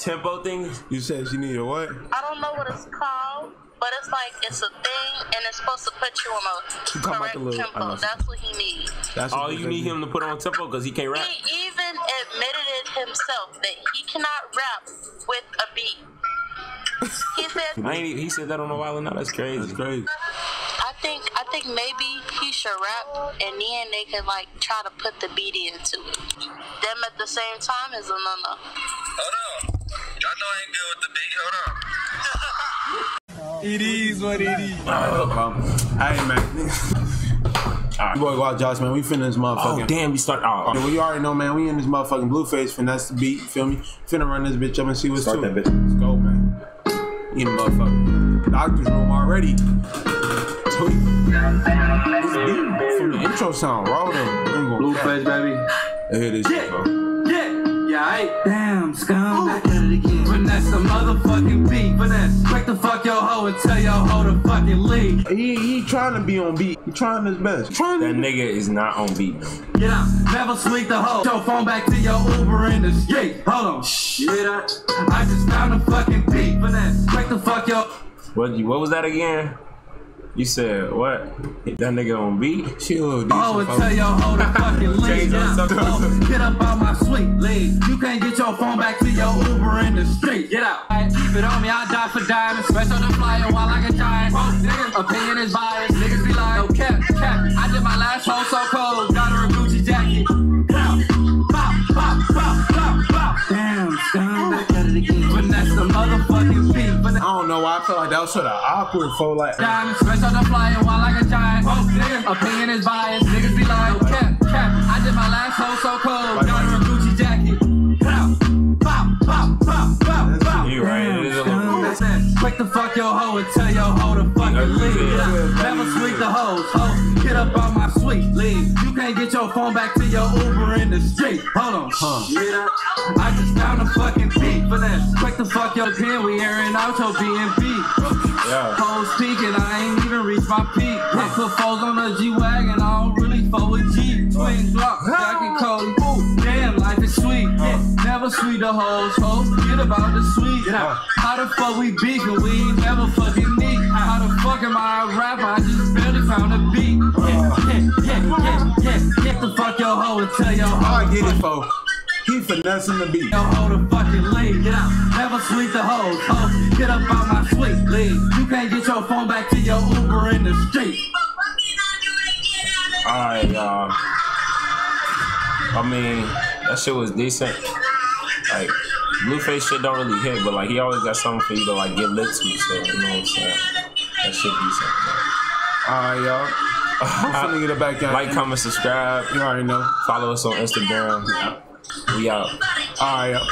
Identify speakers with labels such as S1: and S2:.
S1: tempo thing?
S2: You said she needed what?
S3: I don't know what it's called, but it's like it's a thing, and it's supposed to put you on a
S2: You
S3: correct
S2: the little-
S3: tempo. That's what he needs.
S2: That's all
S1: you need him to put on tempo because he can't rap.
S3: He even admitted it himself that he cannot rap with a beat. He said,
S1: I ain't, he said that on a while now. That's crazy.
S2: That's crazy.
S3: I think I think maybe he should rap, and then they can like try to put the beat into it. Them at the same time is a no no.
S4: With the beat. Hold on.
S5: It is what it is.
S2: Hey man. You boy go out, Josh, man. We finna this motherfucking.
S1: Oh, damn, we start. Oh,
S2: Yeah, well, you already know, man. We in this motherfucking Blueface finesse the beat. Feel me? Finna run this bitch up and see what's
S1: Start that bitch.
S2: Let's go, man. You in the motherfucking doctor's room already. Tweet. This beat From the intro sound, roll them. We
S5: Blueface, baby.
S2: cap. Here this shit, bro.
S5: Yeah, yeah, I damn scum. Back at it again. Finesse the motherfucking beat. Finesse. Quick the fuck your hoe and tell your hoe to fucking leave.
S2: He he trying to be on beat. He trying his best. Trying
S1: that
S2: to.
S1: nigga is not on beat.
S5: Get out. Never sweep the hoe. Your phone back to your Uber in the skate. Hold on. You hear that? I just found a fucking beat. Finesse. Quick the fuck your.
S1: What? you- What was that again? You said what? Hit that nigga on beat.
S2: She a little
S5: Oh, and
S2: decent,
S5: tell your hoe to fucking leave.
S1: Change
S5: Yeah.
S1: up.
S5: Oh, Get up out my suite, leave. You can't get your phone back to your Uber in the street. Get out. I keep it on me, I die for diamonds. Special the flyer while I a giant. Bro, niggas, opinion is
S2: know why I felt like that was sort of awkward for like.
S5: Diamonds, fresh on the flyer, while like a giant. Oh, nigga, opinion is biased. Niggas be like, oh, cap, cap. I did my last show so cold. Got her a Gucci jacket. Pow, pop, pop, pop, pop, pop.
S1: You right, it is a little-
S5: Damn, that's it. Quick to fuck your hoe and tell your hoe to fucking leave. Never sweep the hoes, ho. Get up on my suite, leave. You can't get your phone back to your Uber in the street. Hold on. Huh. I just found a fucking beat for that. Quick to fuck your pin, we airing out your BNB.
S1: Yeah.
S5: Foes peeking, I ain't even reached my peak. I put foes on the G Wagon, I don't really fuck with G. Twin Glock, Zack and Cody. Ooh, damn, life is sweet. Yeah, never sweet the hoes, hoes. Forget about the sweet. How the fuck we beefing? We ain't never fucking meet. How the fuck am I a rapper? I just barely found a beat. Yeah, yeah, yeah, yeah, yeah. Get the fuck your hoe and tell your hoe.
S2: I get it, fo. He finessing the beat.
S5: Yo, hold the fucking lead. Get out. Never sweep the hoes. Ho, get up out my suite. Leave. You can't get your phone back to your Uber in the street.
S1: Alright, y'all. I mean, that shit was decent. Like, Blueface shit don't really hit, but like he always got something for you to like get lit to. So you know what I'm saying? That shit decent.
S2: Alright, y'all. I'm finna get it back in.
S1: Like, comment, subscribe.
S2: You already know.
S1: Follow us on Instagram. We out.
S2: Alright, y'all.